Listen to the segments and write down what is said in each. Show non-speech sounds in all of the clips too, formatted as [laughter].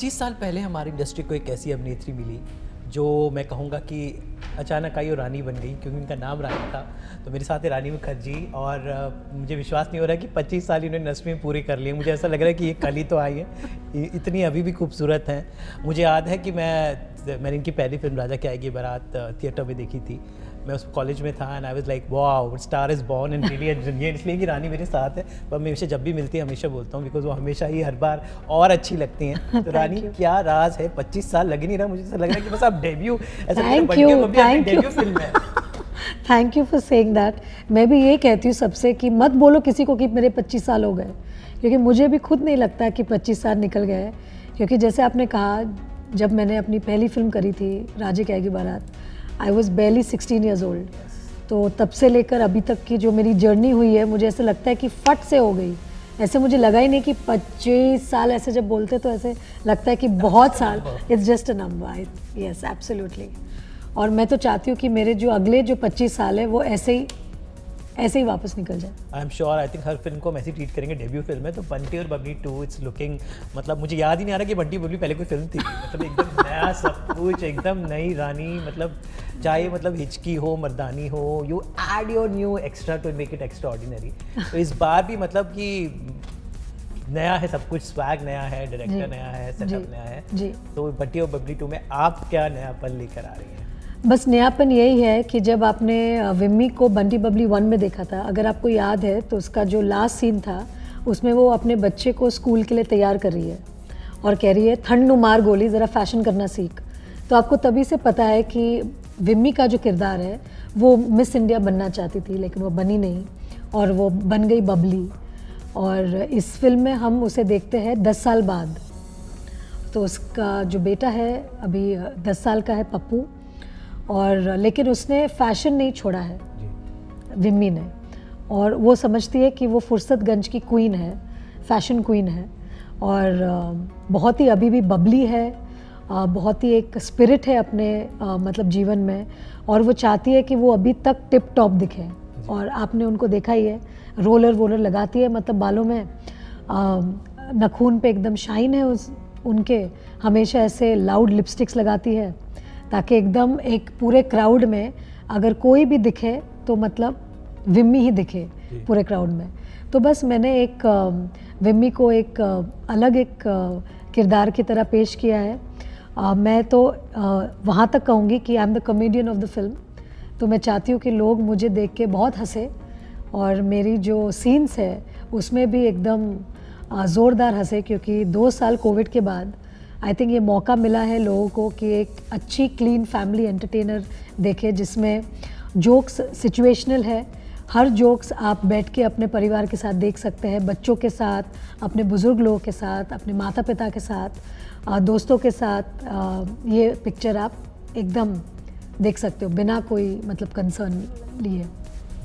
25 साल पहले हमारी इंडस्ट्री को एक ऐसी अभिनेत्री मिली, जो मैं कहूँगा कि अचानक आई और रानी बन गई, क्योंकि उनका नाम रानी था। तो मेरे साथ है रानी मुखर्जी, और मुझे विश्वास नहीं हो रहा कि 25 साल इन्होंने इंडस्ट्री में पूरे कर लिए। मुझे ऐसा लग रहा है कि ये कल ही तो आई है। इतनी अभी भी खूबसूरत हैं। मुझे याद है कि मैं, मैंने इनकी पहली फ़िल्म राजा की आएगी बारात थिएटर में देखी थी। मैं उस कॉलेज में था and I was like wow star is born in really ये इसलिए कि रानी मेरे साथ है पर मैं हमेशा जब भी मिलती है हमेशा बोलता हूँ बिकॉज़ वो हमेशा ही हर बार और अच्छी लगती हैं। [laughs] तो रानी क्या राज है? पच्चीस साल लग नहीं रहा मुझे ऐसा लग रहा है कि बस आप डेब्यू ऐसा फ़िल्म है thank you for saying that मैं। भी ये कहती हूँ सबसे कि मत बोलो किसी को कि मेरे 25 साल हो गए क्योंकि मुझे भी खुद नहीं लगता कि 25 साल निकल गए क्योंकि जैसे आपने कहा जब मैंने अपनी पहली फ़िल्म करी थी राजे की बारात I was barely sixteen years old तो तब से लेकर अभी तक की जो मेरी जर्नी हुई है, मुझे ऐसा लगता है कि फट से हो गई। ऐसे मुझे लगा ही नहीं कि पच्चीस साल ऐसे जब बोलते तो ऐसे लगता है कि बहुत साल। It's just a number yes absolutely और मैं तो चाहती हूँ कि मेरे जो अगले जो पच्चीस साल है, वो ऐसे ही ऐसे ही वापस निकल जाए। I am sure I think her film को हम ऐसे ट्रीट करेंगे। डेब्यू फ़िल्म है तो बंटी और बबली टू इट्स लुकिंग मतलब मुझे याद ही नहीं आ रहा कि बंटी बबली पहले कोई फ़िल्म थी। मतलब एकदम नया सब कुछ एकदम नई रानी मतलब चाहे मतलब हिचकी हो मर्दानी हो you add your new extra to make it extraordinary तो इस बार भी मतलब कि नया है सब कुछ स्वैग नया है डायरेक्टर नया है सेटअप नया है। जी। तो बट्टी और बबली टू में आप क्या नयापन लेकर आ रही हैं? बस नयापन यही है कि जब आपने विम्मी को बंटी बबली वन में देखा था, अगर आपको याद है तो उसका जो लास्ट सीन था, उसमें वो अपने बच्चे को स्कूल के लिए तैयार कर रही है और कह रही है, ठंड नु मार गोली, ज़रा फ़ैशन करना सीख. तो आपको तभी से पता है कि विम्मी का जो किरदार है, वो मिस इंडिया बनना चाहती थी, लेकिन वो बनी नहीं और वो बन गई बबली। और इस फ़िल्म में हम उसे देखते हैं दस साल बाद। तो उसका जो बेटा है, अभी दस साल का है पप्पू। और लेकिन उसने फ़ैशन नहीं छोड़ा है। विम्मी ने। और वो समझती है कि वो फुर्सतगंज की क्वीन है फ़ैशन क्वीन है। और बहुत ही अभी भी बबली है बहुत ही एक स्पिरिट है अपने मतलब जीवन में। और वो चाहती है कि वो अभी तक टिप टॉप दिखे। और आपने उनको देखा ही है रोलर वोलर लगाती है मतलब बालों में नखून पे एकदम शाइन है उस उनके। हमेशा ऐसे लाउड लिपस्टिक्स लगाती है। ताकि एकदम एक पूरे क्राउड में अगर कोई भी दिखे तो मतलब विम्मी ही दिखे पूरे क्राउड में। तो बस मैंने एक विम्मी को एक अलग एक किरदार की तरह पेश किया है। आ, मैं तो वहाँ तक कहूँगी कि I am the comedian of the film तो मैं चाहती हूँ कि लोग मुझे देख के बहुत हंसे और मेरी जो सीन्स है उसमें भी एकदम ज़ोरदार हंसे क्योंकि दो साल कोविड के बाद आई थिंक ये मौका मिला है लोगों को कि एक अच्छी क्लीन फैमिली एंटरटेनर देखे, जिसमें जोक्स सिचुएशनल है। हर जोक्स आप बैठ के अपने परिवार के साथ देख सकते हैं, बच्चों के साथ, अपने बुज़ुर्ग लोगों के साथ, अपने माता पिता के साथ दोस्तों के साथ ये पिक्चर आप एकदम देख सकते हो, बिना कोई मतलब कंसर्न लिए।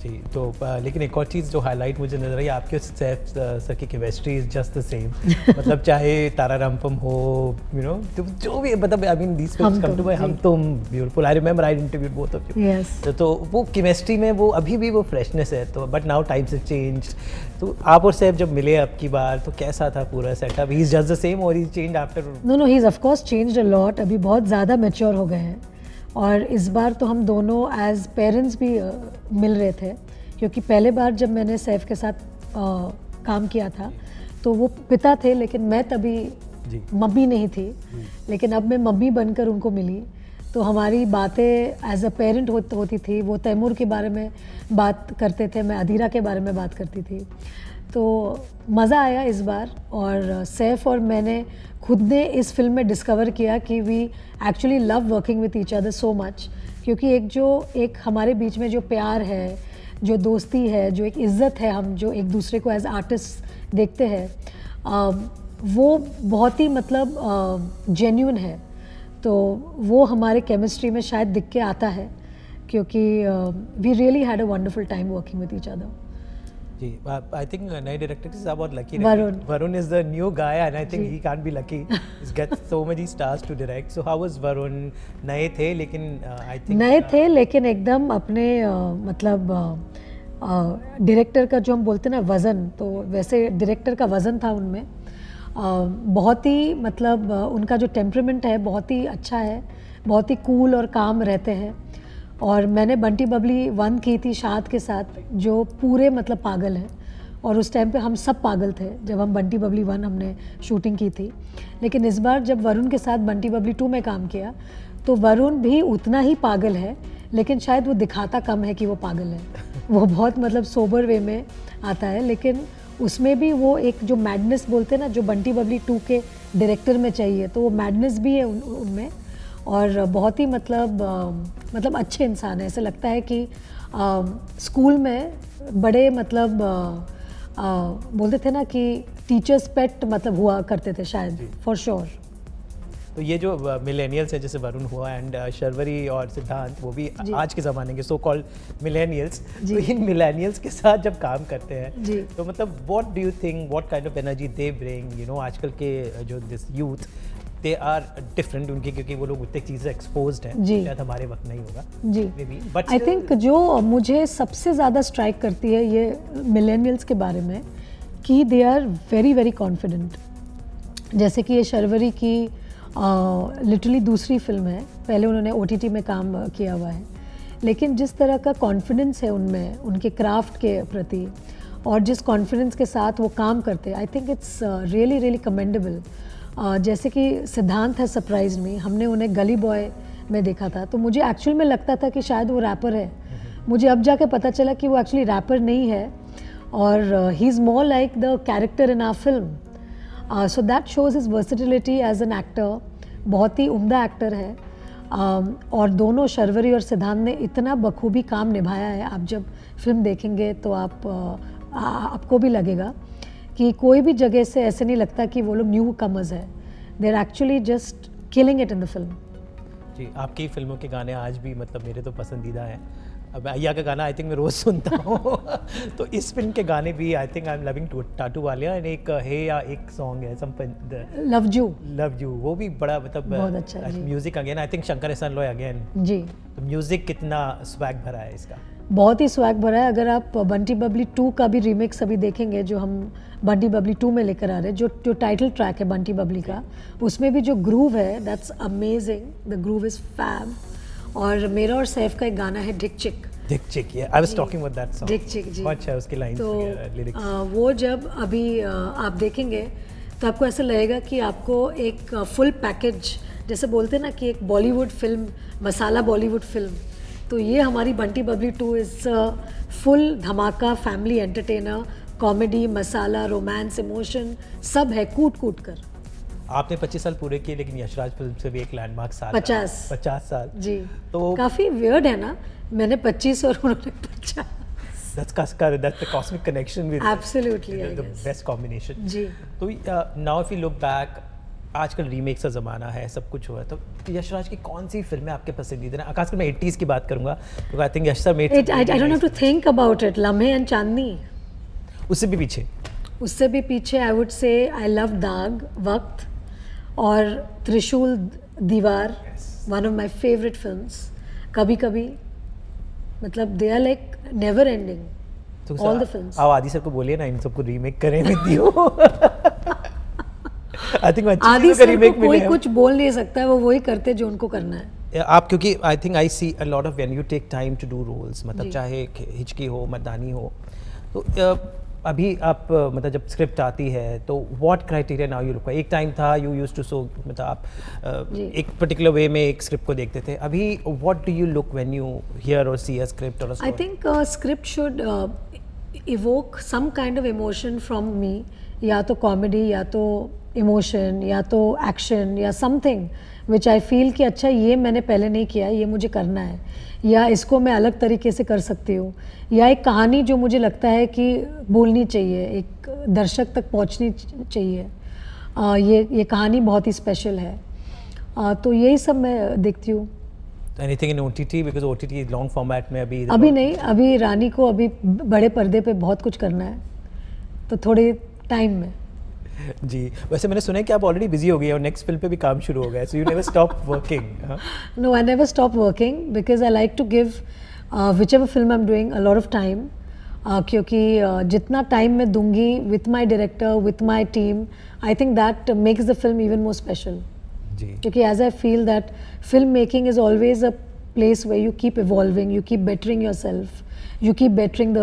जी तो लेकिन एक और चीज़ जो हाईलाइट मुझे नज़र आई आपके सैफ सर की chemistry is just the same मतलब चाहे तारा रामपम हो यू नो तो जो भी मतलब I mean this films come to my Hum Tum beautiful I remember I interviewed both of you तो तो वो केमिस्ट्री में वो अभी भी वो फ्रेशनेस है तो but now times have changed तो आप और सैफ जब मिले आपकी बार तो कैसा था पूरा setup he is just the same और he change after no no he is of course changed a lot अभी बहुत ज़्यादा मैच्योर हो गए हैं। और इस बार तो हम दोनों एज पेरेंट्स भी मिल रहे थे क्योंकि पहले बार जब मैंने सैफ के साथ आ, काम किया था तो वो पिता थे लेकिन मैं तभी मम्मी नहीं थी। लेकिन अब मैं मम्मी बनकर उनको मिली। तो हमारी बातें एज अ पेरेंट होती थी, वो तैमूर के बारे में बात करते थे, मैं अधीरा के बारे में बात करती थी। तो मज़ा आया इस बार और सैफ और मैंने खुद ने इस फ़िल्म में डिस्कवर किया कि we actually love working with each other so much क्योंकि एक जो, एक हमारे बीच में जो प्यार है, जो दोस्ती है, जो एक इज़्ज़त है हम, जो एक दूसरे को एज आर्टिस्ट देखते हैं वो बहुत ही मतलब जेन्यून है। तो वो हमारे केमिस्ट्री में शायद दिख के आता है क्योंकि we really had a wonderful time working with each other ji I think नए director is about lucky Varun. Varun is the new guy and I think he can't be lucky is get so many stars to direct so how was Varun? नए थे लेकिन आई think नए थे लेकिन एकदम अपने मतलब डायरेक्टर का जो हम बोलते हैं ना वज़न तो वैसे डायरेक्टर का वज़न था उनमें। बहुत ही मतलब उनका जो टेम्परमेंट है, बहुत ही अच्छा है, बहुत ही कूल और काम रहते हैं। और मैंने बंटी बबली वन की थी शाद के साथ, जो पूरे मतलब पागल हैं। और उस टाइम पे हम सब पागल थे, जब हम बंटी बबली वन हमने शूटिंग की थी। लेकिन इस बार जब वरुण के साथ बंटी बबली टू में काम किया तो वरुण भी उतना ही पागल है, लेकिन शायद वो दिखाता कम है कि वो पागल है। वो बहुत मतलब सोबर वे में आता है, लेकिन उसमें भी वो एक जो मैडनेस बोलते हैं ना जो बंटी बबली टू के डायरेक्टर में चाहिए तो वो मैडनेस भी है उन उनमें। और बहुत ही मतलब आ, मतलब अच्छे इंसान है। ऐसा लगता है कि आ, स्कूल में बड़े मतलब आ, आ, बोलते थे ना कि टीचर्स पेट मतलब हुआ करते थे शायद फॉर श्योर तो ये जो मिलेनियल्स हैं जैसे वरुण हुआ एंड शर्वरी और सिद्धांत वो भी आज के ज़माने के सो कॉल्ड मिलेनियल्स तो इन मिलेनियल्स के साथ जब काम करते हैं तो मतलब what do you think what kind of energy they bring you know आजकल के जो this youth they are different उनके क्योंकि वो लोग उतने चीज़ें एक्सपोज हैं। जी। शायद हमारे वक्त नहीं होगा। जी। बी बट आई थिंक जो मुझे सबसे ज़्यादा स्ट्राइक करती है ये मिलेनियल्स के बारे में कि they are very very confident जैसे कि ये शर्वरी की लिटरली दूसरी फ़िल्म है। पहले उन्होंने ओटीटी में काम किया हुआ है। लेकिन जिस तरह का कॉन्फिडेंस है उनमें उनके क्राफ्ट के प्रति और जिस कॉन्फिडेंस के साथ वो काम करते I think it's really really commendable जैसे कि सिद्धांत है सरप्राइज़ में हमने उन्हें गली बॉय में देखा था। तो मुझे एक्चुअल में लगता था कि शायद वो रैपर है। मुझे अब जाके पता चला कि वो एक्चुअली रैपर नहीं है। और he is more like the character in our film so that shows his versatility as an actor बहुत ही उम्दा एक्टर है। Uh, और दोनों शर्वरी और सिद्धांत ने इतना बखूबी काम निभाया है। आप जब फ़िल्म देखेंगे तो आप uh, आपको भी लगेगा कि कोई भी जगह से ऐसे नहीं लगता कि वो लोग न्यू कमर्स है। They are actually just killing it in the film जी आपकी फ़िल्मों के गाने आज भी मतलब मेरे तो पसंदीदा हैं। अब अय्या का गाना आई थिंक मैं रोज़ सुनता हूँ। [laughs] तो इस फ़िल्म के गाने भी I think I am loving tattoo वाले एंड एक है या एक सॉन्ग है some love you love you वो भी बड़ा मतलब बहुत अच्छा music again I think Shankar Ehsaan Loy again जी। तो म्यूज़िक कितना स्वैग भरा है इसका। बहुत ही स्वैग भरा है। अगर आप बंटी बबली टू का भी रीमेक्स अभी देखेंगे जो हम बंटी बबली टू में लेकर आ रहे हैं जो जो टाइटल ट्रैक है बंटी बबली का उसमें भी जो ग्रूव है that's amazing the groove is fam और मेरा और सैफ का एक गाना है डिक चिक। डिक चिक I was talking about that song Dick चिक जी। अच्छा उसकी लाइंस तो लिरिक्स वो जब अभी आप देखेंगे तो आपको ऐसा लगेगा कि आपको एक फुल पैकेज जैसे बोलते हैं ना कि एक Bollywood film masala Bollywood film तो ये हमारी Bunty Babli two is full धमाका family entertainer comedy masala romance emotion सब है कूट कूट कर। आपने 25 साल पूरे किए लेकिन यशराज फ़िल्म से भी एक लैंडमार्क साल 50 50 साल। जी। तो काफ़ी वियर्ड है ना? मैंने 25 और उन्होंने 50 that's that's the cosmic connection with absolutely the, the best combination. जी। तो आजकल रीमेक्स का ज़माना है सब कुछ हुआ है। तो यशराज की कौन सी फ़िल्में आपके पसंदीदा हैं? खासकर मैं 80s की बात करूँगा I think Yash sir made I don't have to think about it Lamhe and Chandni उससे भी पीछे। उससे भी पीछे I would say I love दाग वक्त और Trishul Deewar one of my favourite films Kabhi Kabhi मतलब they are like never ending all the films आप आदि सर को बोलिए ना इन सबको रीमेक करें with I think Adi sir को कोई कुछ बोल नहीं सकता है वो वही करते जो उनको करना है। आप क्योंकि I think I see a lot of when you take time to do roles मतलब चाहे हिचकी हो मर्दानी हो तो अभी आप मतलब जब स्क्रिप्ट आती है तो what criteria now you look एक टाइम था यू यूज़ टू सो मतलब आप एक पर्टिकुलर वे में एक स्क्रिप्ट को देखते थे। अभी what do you look when you hear और सी अ स्क्रिप्ट और I think script should evoke some kind of emotion from me या तो कॉमेडी या तो इमोशन या तो एक्शन या समथिंग विच आई फील कि अच्छा ये मैंने पहले नहीं किया ये मुझे करना है। या इसको मैं अलग तरीके से कर सकती हूँ। या एक कहानी जो मुझे लगता है कि बोलनी चाहिए एक दर्शक तक पहुँचनी चाहिए। आ, ये ये कहानी बहुत ही स्पेशल है। आ, तो यही सब मैं देखती हूँ। Anything in OTT because OTT long format में अभी अभी नहीं अभी रानी को अभी बड़े पर्दे पे बहुत कुछ करना है। तो थोड़े टाइम में। [laughs] जी। वैसे मैंने सुना है कि आप ऑलरेडी बिज़ी हो गए और नेक्स्ट फ़िल्म पे भी काम शुरू हो गया so you never stop working no I never stop working because I like to give whichever film I am doing a lot of time क्योंकि uh, जितना टाइम मैं दूँगी with my director with my team I think that makes the film even more special जी। क्योंकि as I feel that film making is always a place way you keep evolving you keep bettering your self you keep bettering the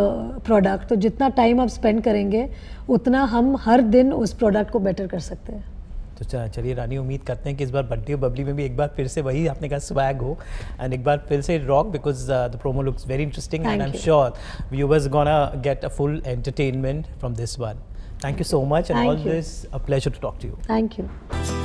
product तो जितना time आप spend करेंगे उतना हम हर दिन उस product को बेटर कर सकते हैं। तो चलिए रानी उम्मीद करते हैं कि इस बार और बबली में भी एक बार फिर से वही आपने कहा स्वैग हो। एंड एक बार फिर से rock because the promo looks very interesting and I am sure viewers gonna get a full entertainment from this one thank you so much and all this a pleasure to talk to you thank you